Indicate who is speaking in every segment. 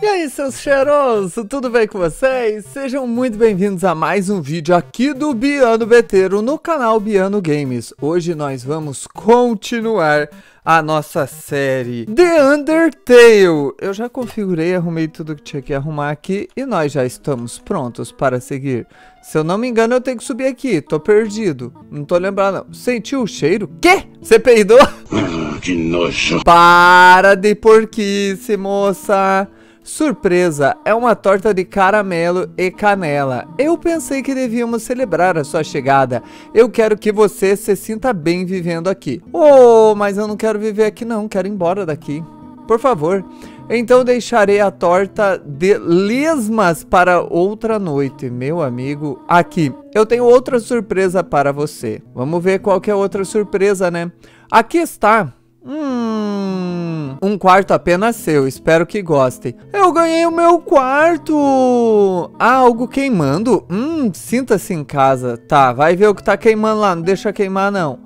Speaker 1: E aí, seus cheirosos, tudo bem com vocês? Sejam muito bem-vindos a mais um vídeo aqui do Biano Beteiro no canal Biano Games. Hoje nós vamos continuar a nossa série The Undertale. Eu já configurei, arrumei tudo que tinha que arrumar aqui e nós já estamos prontos para seguir. Se eu não me engano, eu tenho que subir aqui, tô perdido. Não tô lembrando, não. Sentiu o cheiro? Quê? Você peidou?
Speaker 2: que nojo.
Speaker 1: Para de porquice, moça. Surpresa, é uma torta de caramelo e canela. Eu pensei que devíamos celebrar a sua chegada. Eu quero que você se sinta bem vivendo aqui. Oh, mas eu não quero viver aqui não, quero ir embora daqui. Por favor. Então deixarei a torta de lesmas para outra noite, meu amigo. Aqui, eu tenho outra surpresa para você. Vamos ver qual que é outra surpresa, né? Aqui está. Um quarto apenas seu, espero que gostem. Eu ganhei o meu quarto! Ah, algo queimando? Hum, sinta-se em casa. Tá, vai ver o que tá queimando lá, não deixa queimar não.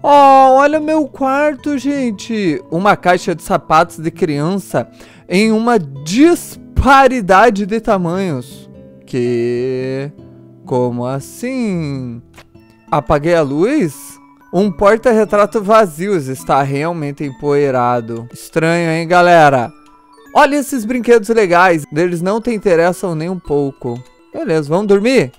Speaker 1: Oh, olha meu quarto, gente! Uma caixa de sapatos de criança em uma disparidade de tamanhos. Que... Como assim? Apaguei a luz? Um porta-retrato vazio está realmente empoeirado. Estranho, hein, galera? Olha esses brinquedos legais. Eles não te interessam nem um pouco. Beleza, vamos dormir?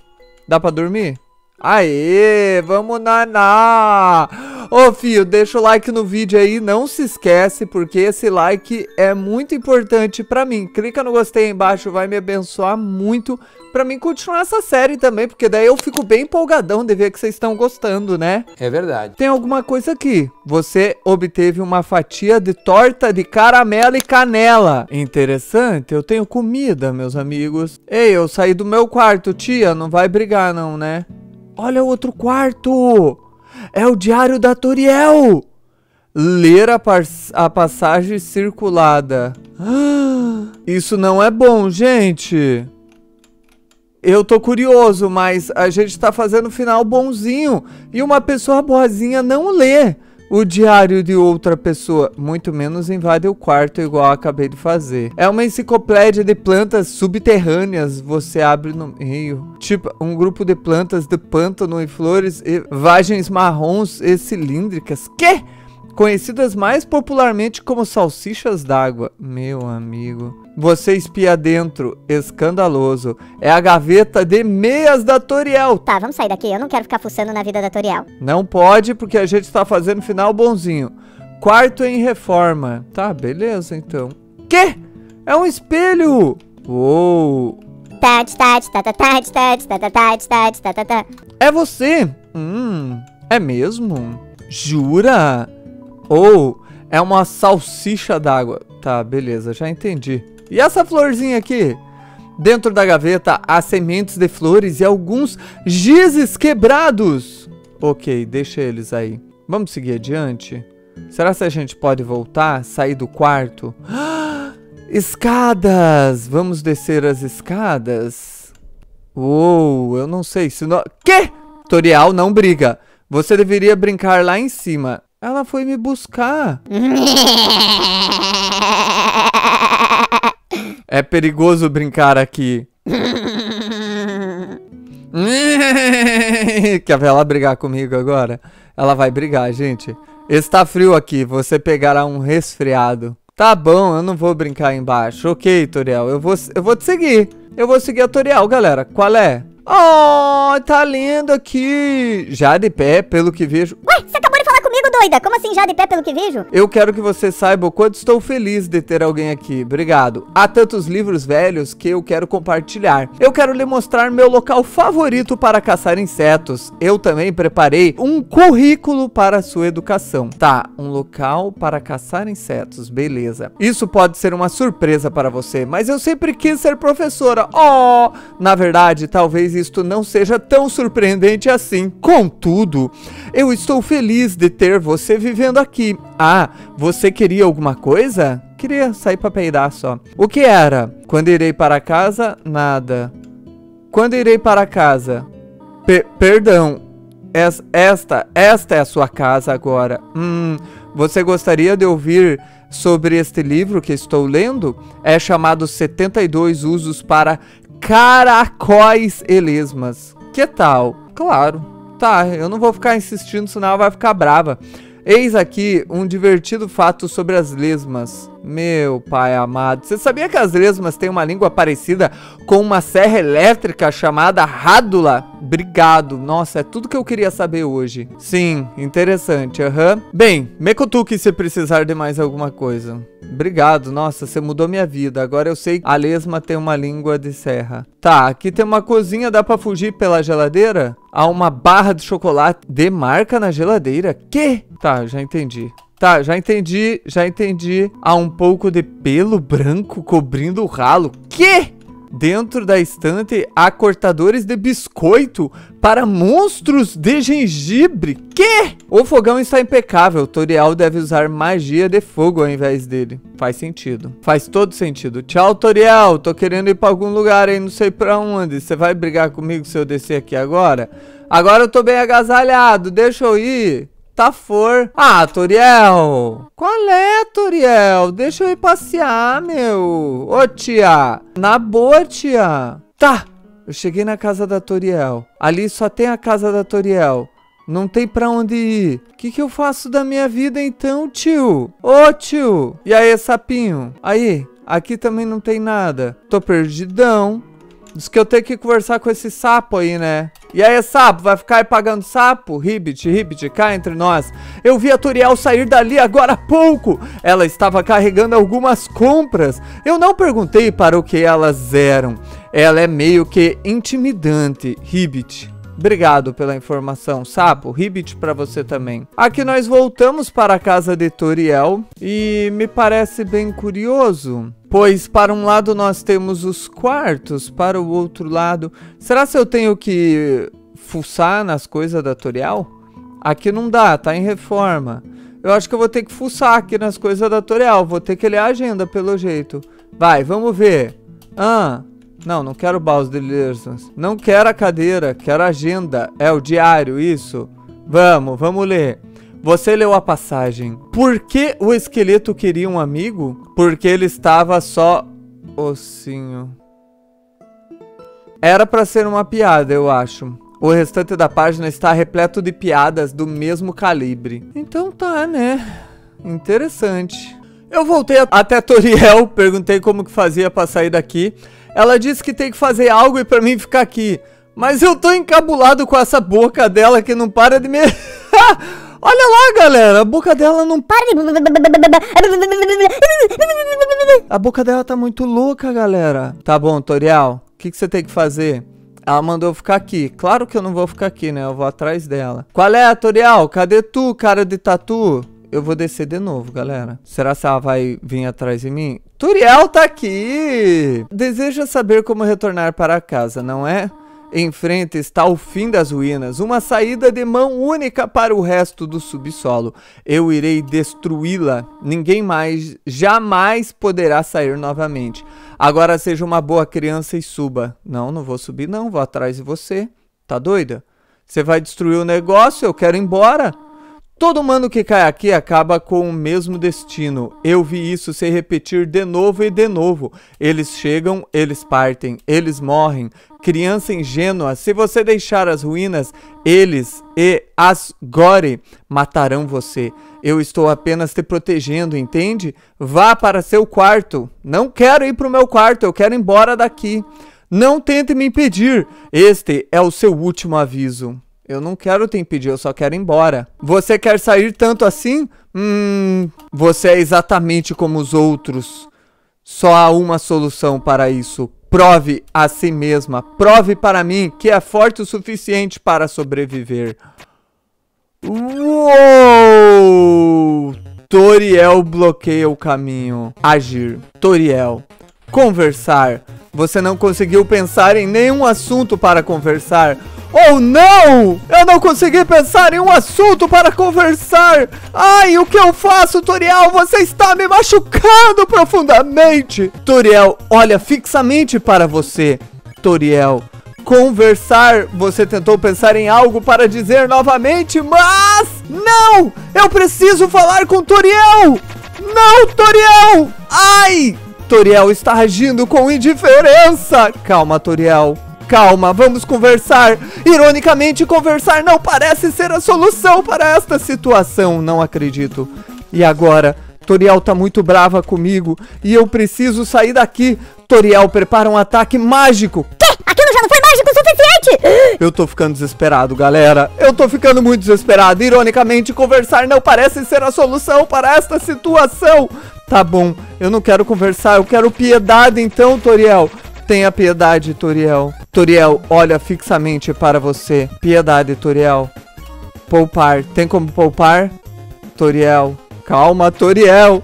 Speaker 1: Dá pra dormir? Aê, vamos naná! Ô, filho, deixa o like no vídeo aí, não se esquece, porque esse like é muito importante pra mim. Clica no gostei aí embaixo, vai me abençoar muito pra mim continuar essa série também, porque daí eu fico bem empolgadão de ver que vocês estão gostando, né?
Speaker 3: É verdade.
Speaker 1: Tem alguma coisa aqui. Você obteve uma fatia de torta de caramelo e canela. Interessante, eu tenho comida, meus amigos. Ei, eu saí do meu quarto, tia, não vai brigar não, né? Olha outro quarto! É o diário da Toriel! Ler a, a passagem circulada. Isso não é bom, gente. Eu tô curioso, mas a gente tá fazendo final bonzinho. E uma pessoa boazinha não lê o diário de outra pessoa, muito menos invade o quarto igual acabei de fazer. É uma enciclopédia de plantas subterrâneas, você abre no meio. Tipo, um grupo de plantas de pântano e flores e vagens marrons e cilíndricas. Que? Conhecidas mais popularmente como salsichas d'água. Meu amigo. Você espia dentro, escandaloso. É a gaveta de meias da Toriel.
Speaker 4: Tá, vamos sair daqui. Eu não quero ficar fuçando na vida da Toriel.
Speaker 1: Não pode, porque a gente tá fazendo final bonzinho. Quarto em reforma. Tá, beleza então. Que? É um espelho! Uou! É você? Hum, é mesmo? Jura? Ou é uma salsicha d'água. Tá, beleza, já entendi. E essa florzinha aqui? Dentro da gaveta há sementes de flores e alguns gizes quebrados. Ok, deixa eles aí. Vamos seguir adiante? Será que a gente pode voltar, sair do quarto? escadas! Vamos descer as escadas? Uou, eu não sei se... No... Que? Toriel não briga. Você deveria brincar lá em cima. Ela foi me buscar. é perigoso brincar aqui. Quer ver ela brigar comigo agora? Ela vai brigar, gente. Está frio aqui, você pegará um resfriado. Tá bom, eu não vou brincar embaixo. Ok, Toriel, eu vou, eu vou te seguir. Eu vou seguir a Toriel, galera. Qual é? Oh, tá lindo aqui. Já de pé, pelo que vejo.
Speaker 4: Ué, você doida? Como assim já de pé pelo que vejo?
Speaker 1: Eu quero que você saiba o quanto estou feliz de ter alguém aqui. Obrigado. Há tantos livros velhos que eu quero compartilhar. Eu quero lhe mostrar meu local favorito para caçar insetos. Eu também preparei um currículo para a sua educação. Tá, um local para caçar insetos. Beleza. Isso pode ser uma surpresa para você, mas eu sempre quis ser professora. Oh, na verdade, talvez isto não seja tão surpreendente assim. Contudo, eu estou feliz de ter você vivendo aqui. Ah, você queria alguma coisa? Queria sair pra peidar só. O que era? Quando irei para casa? Nada. Quando irei para casa? Perdão. esta, esta é a sua casa agora. Hum, você gostaria de ouvir sobre este livro que estou lendo é chamado 72 usos para caracóis e lesmas. Que tal? Claro. Tá, eu não vou ficar insistindo, senão ela vai ficar brava. Eis aqui um divertido fato sobre as lesmas. Meu pai amado, você sabia que as lesmas têm uma língua parecida com uma serra elétrica chamada rádula? Obrigado, nossa, é tudo que eu queria saber hoje. Sim, interessante, aham. Uhum. Bem, me cutuque se precisar de mais alguma coisa. Obrigado, nossa, você mudou minha vida. Agora eu sei que a lesma tem uma língua de serra. Tá, aqui tem uma cozinha, dá pra fugir pela geladeira? Há uma barra de chocolate de marca na geladeira? Que? Tá, já entendi. Tá, já entendi, já entendi. Há um pouco de pelo branco cobrindo o ralo. Que? Dentro da estante há cortadores de biscoito para monstros de gengibre. Que? O fogão está impecável. Toriel deve usar magia de fogo ao invés dele. Faz sentido. Faz todo sentido. Tchau, Toriel. Tô querendo ir para algum lugar aí, não sei para onde. Você vai brigar comigo se eu descer aqui agora? Agora eu tô bem agasalhado. Deixa eu ir. Tá for. Ah, Toriel! Qual é, Toriel? Deixa eu ir passear, meu. Ô, tia. Na boa, tia. Tá. Eu cheguei na casa da Toriel. Ali só tem a casa da Toriel. Não tem pra onde ir. O que, que eu faço da minha vida então, tio? Ô, tio. E aí, sapinho? Aí, aqui também não tem nada. Tô perdidão. Diz que eu tenho que conversar com esse sapo aí, né? E aí, sapo, vai ficar aí pagando sapo? Ribbit, Ribbit, cá entre nós. Eu vi a Turiel sair dali agora há pouco. Ela estava carregando algumas compras. Eu não perguntei para o que elas eram. Ela é meio que intimidante, Ribbit. Obrigado pela informação, Sapo. Ribbit para você também. Aqui nós voltamos para a casa de Toriel e me parece bem curioso, pois para um lado nós temos os quartos, para o outro lado... Será se eu tenho que fuçar nas coisas da Toriel? Aqui não dá, tá em reforma. Eu acho que eu vou ter que fuçar aqui nas coisas da Toriel. Vou ter que ler a agenda, pelo jeito. Vai, vamos ver. Ah, não, não quero Baus de Lersons. Não quero a cadeira, quero a agenda. É o diário, isso. Vamos, vamos ler. Você leu a passagem. Por que o esqueleto queria um amigo? Porque ele estava só... Ossinho. Era para ser uma piada, eu acho. O restante da página está repleto de piadas do mesmo calibre. Então tá, né? Interessante. Eu voltei até Toriel, perguntei como que fazia para sair daqui. Ela disse que tem que fazer algo e pra mim ficar aqui. Mas eu tô encabulado com essa boca dela que não para de me... Olha lá, galera, a boca dela não para de... A boca dela tá muito louca, galera. Tá bom, Toriel, o que, que você tem que fazer? Ela mandou eu ficar aqui. Claro que eu não vou ficar aqui, né? Eu vou atrás dela. Qual é, Toriel? Cadê tu, cara de tatu? Eu vou descer de novo, galera. Será que ela vai vir atrás de mim? Turiel tá aqui! Deseja saber como retornar para casa, não é? Em frente está o fim das ruínas, uma saída de mão única para o resto do subsolo. Eu irei destruí-la. Ninguém mais jamais poderá sair novamente. Agora seja uma boa criança e suba. Não, não vou subir não, vou atrás de você. Tá doida? Você vai destruir o negócio? Eu quero ir embora. Todo humano que cai aqui acaba com o mesmo destino. Eu vi isso se repetir de novo e de novo. Eles chegam, eles partem, eles morrem. Criança ingênua, se você deixar as ruínas, eles e as Gore matarão você. Eu estou apenas te protegendo, entende? Vá para seu quarto. Não quero ir para o meu quarto, eu quero ir embora daqui. Não tente me impedir. Este é o seu último aviso. Eu não quero te impedir, eu só quero ir embora. Você quer sair tanto assim? Hum, você é exatamente como os outros. Só há uma solução para isso. Prove a si mesma. Prove para mim que é forte o suficiente para sobreviver. Uou! Toriel bloqueia o caminho. Agir. Toriel. Conversar. Você não conseguiu pensar em nenhum assunto para conversar. Oh não! Eu não consegui pensar em um assunto para conversar! Ai, o que eu faço, Toriel? Você está me machucando profundamente! Toriel, olha fixamente para você. Toriel, conversar. Você tentou pensar em algo para dizer novamente, mas não! Eu preciso falar com Toriel! Não, Toriel! Ai! Toriel está agindo com indiferença. Calma, Toriel. Calma, vamos conversar. Ironicamente, conversar não parece ser a solução para esta situação. Não acredito. E agora? Toriel tá muito brava comigo e eu preciso sair daqui. Toriel prepara um ataque mágico.
Speaker 4: Quê? Aquilo já não foi mágico o suficiente?
Speaker 1: Eu tô ficando desesperado, galera. Eu tô ficando muito desesperado. Ironicamente, conversar não parece ser a solução para esta situação. Tá bom, eu não quero conversar, eu quero piedade então, Toriel. Tenha piedade, Toriel. Toriel, olha fixamente para você. Piedade, Toriel. Poupar. Tem como poupar? Toriel. Calma, Toriel.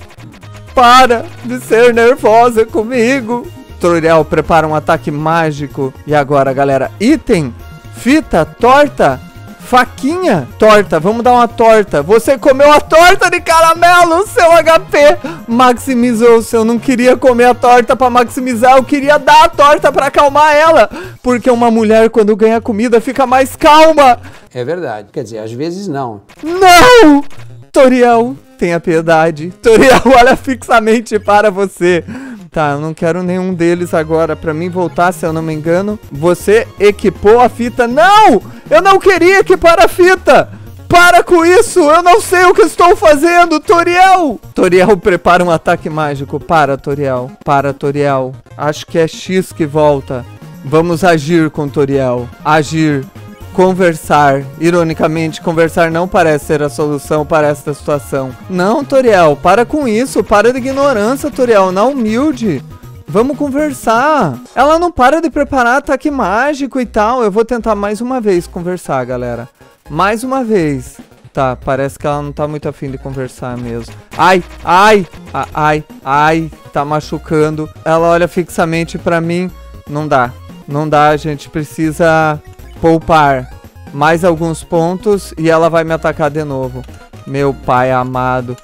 Speaker 1: Para de ser nervosa comigo. Toriel prepara um ataque mágico. E agora, galera? Item, fita, torta, faquinha, torta. Vamos dar uma torta. Você comeu a torta de caramelo, seu HP maximizou-se. Eu não queria comer a torta para maximizar, eu queria dar a torta para acalmar ela. Porque uma mulher, quando ganha comida, fica mais calma.
Speaker 3: É verdade. Quer dizer, às vezes não.
Speaker 1: Não! Toriel, tenha piedade. Toriel, olha fixamente para você. Tá, eu não quero nenhum deles agora pra mim voltar, se eu não me engano. Você equipou a fita. Não! Eu não queria equipar a fita! Para com isso! Eu não sei o que estou fazendo, Toriel! Toriel prepara um ataque mágico. Para, Toriel. Para, Toriel. Acho que é X que volta. Vamos agir com Toriel. Agir conversar. Ironicamente, conversar não parece ser a solução para esta situação. Não, Toriel, para com isso. Para de ignorância, Toriel. Não humilde. Vamos conversar. Ela não para de preparar ataque mágico e tal. Eu vou tentar mais uma vez conversar, galera. Mais uma vez. Tá, parece que ela não tá muito afim de conversar mesmo. Ai, ai, ai, ai, tá machucando. Ela olha fixamente pra mim. Não dá. Não dá, a gente precisa poupar mais alguns pontos e ela vai me atacar de novo. Meu pai amado.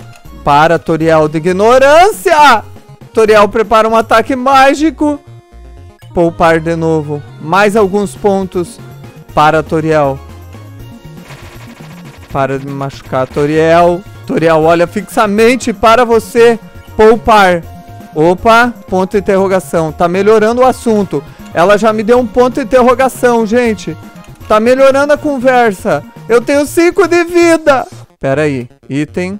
Speaker 1: Para, Toriel de ignorância! Toriel prepara um ataque mágico. Poupar de novo. Mais alguns pontos. Para, Toriel. Para de machucar, Toriel. Toriel, olha fixamente para você. Poupar. Opa, ponto de interrogação. Tá melhorando o assunto. Ela já me deu um ponto de interrogação, gente. Tá melhorando a conversa. Eu tenho 5 de vida. Pera aí. Item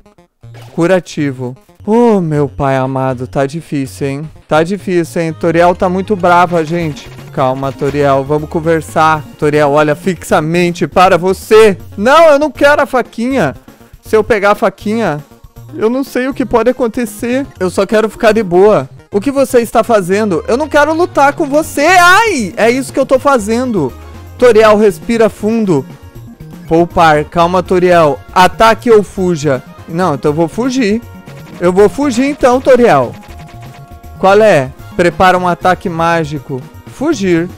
Speaker 1: curativo. Oh, meu pai amado, tá difícil, hein? Tá difícil, hein? Toriel tá muito brava, gente. Calma, Toriel, vamos conversar. Toriel, olha fixamente para você. Não, eu não quero a faquinha. Se eu pegar a faquinha, eu não sei o que pode acontecer. Eu só quero ficar de boa. O que você está fazendo? Eu não quero lutar com você. Ai, é isso que eu tô fazendo. Toriel, respira fundo. Poupar. Calma, Toriel. Ataque ou fuja. Não, então eu vou fugir. Eu vou fugir então, Toriel. Qual é? Prepara um ataque mágico. Fugir.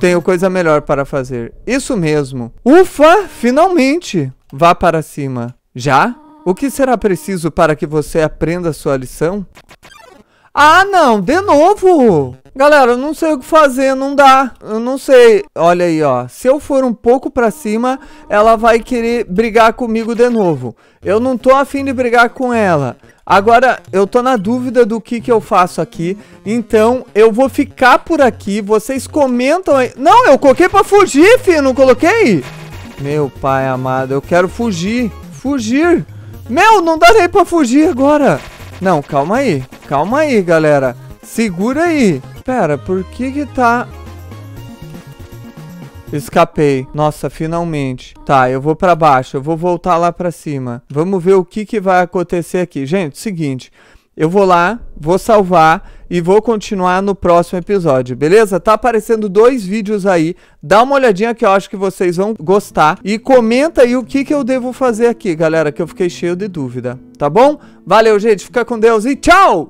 Speaker 1: Tenho coisa melhor para fazer. Isso mesmo. Ufa, finalmente. Vá para cima. Já? O que será preciso para que você aprenda sua lição? Ah, não, de novo! Galera, eu não sei o que fazer, não dá. Eu não sei. Olha aí, ó. Se eu for um pouco pra cima, ela vai querer brigar comigo de novo. Eu não tô afim de brigar com ela. Agora, eu tô na dúvida do que que eu faço aqui. Então, eu vou ficar por aqui. Vocês comentam aí. Não, eu coloquei pra fugir, filho. Não coloquei? Meu pai amado, eu quero fugir. Fugir. Meu, não dá nem pra fugir agora. Não, calma aí. Calma aí, galera. Segura aí. Pera, por que que tá... Escapei. Nossa, finalmente. Tá, eu vou pra baixo. Eu vou voltar lá pra cima. Vamos ver o que que vai acontecer aqui. Gente, seguinte. Eu vou lá, vou salvar e vou continuar no próximo episódio, beleza? Tá aparecendo dois vídeos aí. Dá uma olhadinha que eu acho que vocês vão gostar. E comenta aí o que, que eu devo fazer aqui, galera, que eu fiquei cheio de dúvida. Tá bom? Valeu, gente. Fica com Deus e tchau!